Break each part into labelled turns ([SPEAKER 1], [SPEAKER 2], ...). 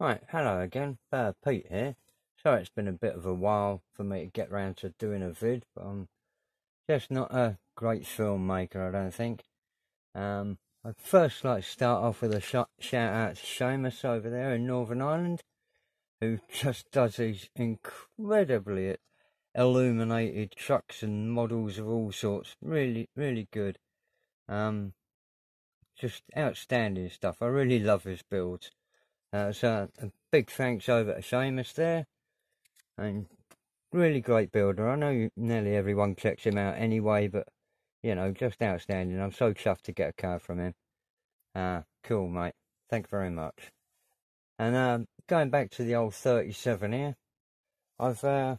[SPEAKER 1] Right, hello again, uh, Pete here. Sorry it's been a bit of a while for me to get round to doing a vid, but I'm just not a great filmmaker, I don't think. Um, I'd first like to start off with a sh shout out to Seamus over there in Northern Ireland, who just does these incredibly illuminated trucks and models of all sorts. Really, really good. Um, just outstanding stuff. I really love his builds. Uh, so a big thanks over to Seamus there. And really great builder. I know nearly everyone checks him out anyway, but you know, just outstanding. I'm so chuffed to get a car from him. Uh, cool, mate. Thank you very much. And uh, going back to the old 37 here, I've uh,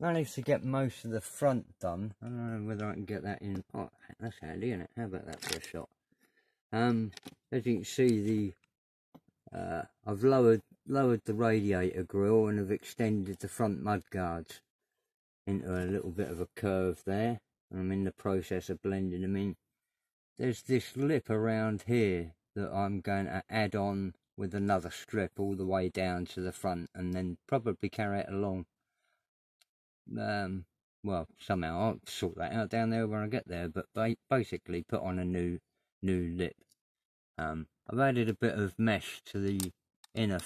[SPEAKER 1] managed to get most of the front done. I don't know whether I can get that in. Oh, that's handy, isn't it? How about that for a shot? Um, as you can see, the uh, I've lowered lowered the radiator grill and have extended the front mudguards into a little bit of a curve there. And I'm in the process of blending them in. There's this lip around here that I'm going to add on with another strip all the way down to the front and then probably carry it along. Um, well, somehow I'll sort that out down there when I get there, but basically put on a new new lip. Um, I've added a bit of mesh to the inner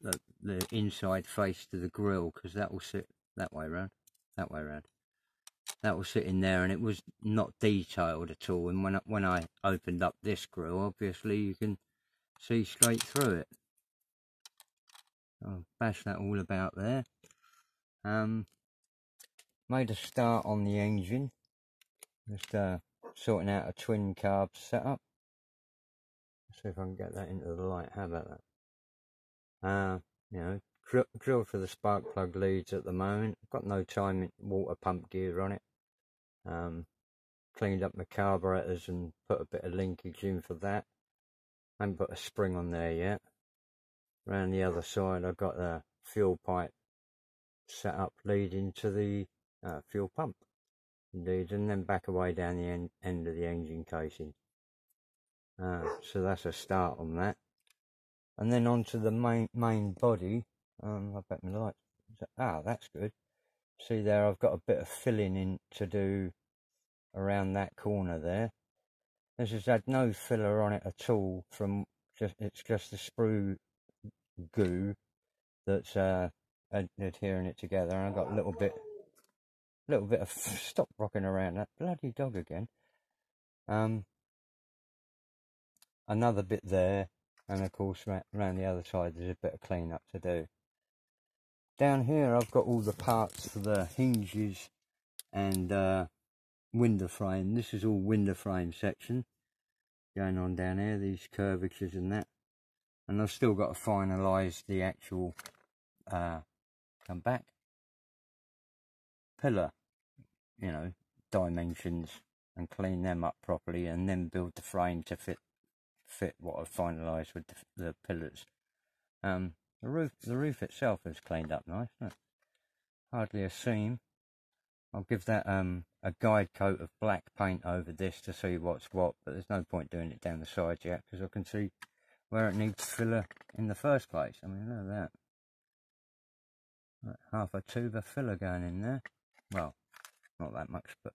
[SPEAKER 1] the, the inside face to the grill because that will sit that way around, that way around. That will sit in there, and it was not detailed at all. And when I, when I opened up this grill, obviously you can see straight through it. I'll bash that all about there. Um, made a start on the engine, just uh, sorting out a twin carb setup see if I can get that into the light. How about that? Uh, you know, drill, drill for the spark plug leads at the moment. I've got no time water pump gear on it. Um, cleaned up my carburetors and put a bit of linkage in for that. Haven't put a spring on there yet. Around the other side, I've got the fuel pipe set up leading to the uh, fuel pump. Indeed, and then back away down the end, end of the engine casing. Uh, so that's a start on that. And then onto the main main body. Um, I bet my light. Ah, that's good. See there, I've got a bit of filling in to do around that corner there. This has had no filler on it at all. From just it's just the sprue goo that's uh, adhering it together. And I've got a little bit, little bit of stop rocking around that bloody dog again. Um, another bit there and of course around the other side there's a bit of clean up to do. Down here I've got all the parts for the hinges and uh, window frame. This is all window frame section going on down here, these curvatures and that. And I've still got to finalise the actual, uh, come back, pillar, you know, dimensions and clean them up properly and then build the frame to fit fit what I've finalised with the, the pillars. Um, the roof, the roof itself is cleaned up nice. Hardly a seam. I'll give that um, a guide coat of black paint over this to see what's what, but there's no point doing it down the sides yet because I can see where it needs filler in the first place. I mean, look at that. Half a tube of filler going in there. Well, not that much, but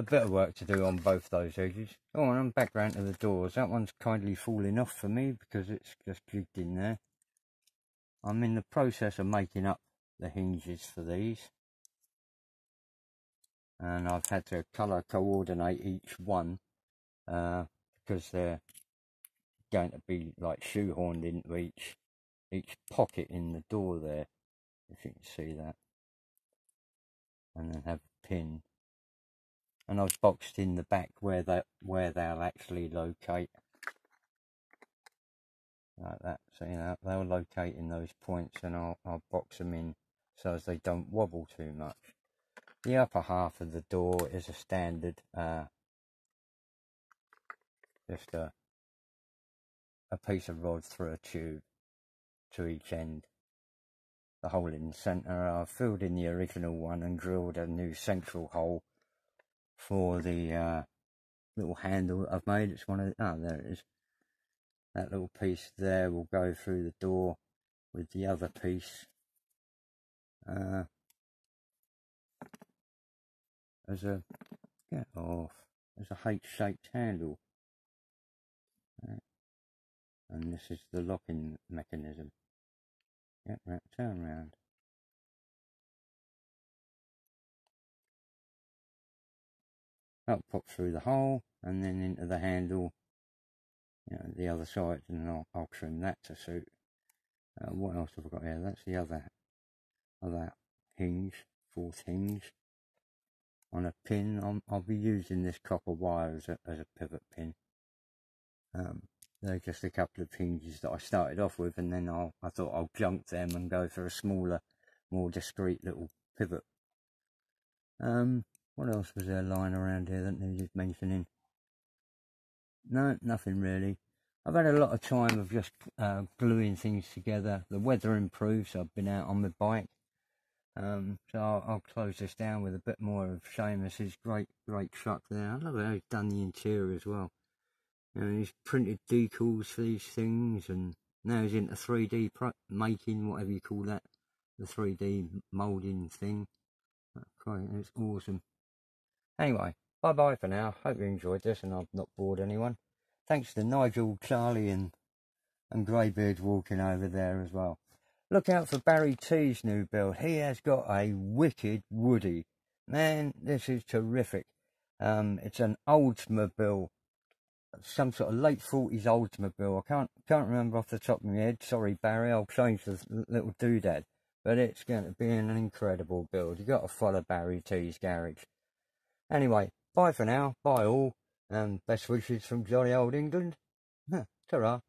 [SPEAKER 1] a bit of work to do on both those edges. Oh, and I'm back round to the doors. That one's kindly falling off for me because it's just jigged in there. I'm in the process of making up the hinges for these. And I've had to colour coordinate each one uh, because they're going to be like shoehorned into each each pocket in the door there, if you can see that. And then have a pin and I've boxed in the back where they where they'll actually locate. Like that so you know they'll locate in those points and I'll, I'll box them in so as they don't wobble too much. The upper half of the door is a standard uh, just a a piece of rod through a tube to each end. The hole in the centre I've filled in the original one and drilled a new central hole for the uh, little handle I've made. It's one of the, oh there it is. that little piece there will go through the door with the other piece. Uh, as a get off as a H-shaped handle and this is the locking mechanism yeah right turn around that'll pop through the hole and then into the handle you know the other side and I'll, I'll trim that to suit. Uh, what else have I got here? That's the other other hinge fourth hinge on a pin. I'll, I'll be using this copper wire as a, as a pivot pin. Um, they're just a couple of hinges that I started off with and then I'll, I thought I'll junk them and go for a smaller, more discreet little pivot. Um, what else was there lying around here that needed mentioning? No, nothing really. I've had a lot of time of just uh, gluing things together. The weather improves. I've been out on my bike. Um, so I'll, I'll, close this down with a bit more of Seamus's great, great truck there. I love how he's done the interior as well. You know, he's printed decals for these things, and now he's into 3D making, whatever you call that, the 3D moulding thing. It's awesome. Anyway, bye bye for now. Hope you enjoyed this and I've not bored anyone. Thanks to Nigel, Charlie, and and Greybeard walking over there as well. Look out for Barry T's new build. He has got a wicked Woody. Man, this is terrific. Um, it's an Oldsmobile some sort of late forties Oldsmobile. I can't can't remember off the top of my head. Sorry, Barry. I'll change the little doodad. But it's going to be an incredible build. You've got to follow Barry T's garage. Anyway, bye for now. Bye all, and best wishes from jolly old England. Ta-ra.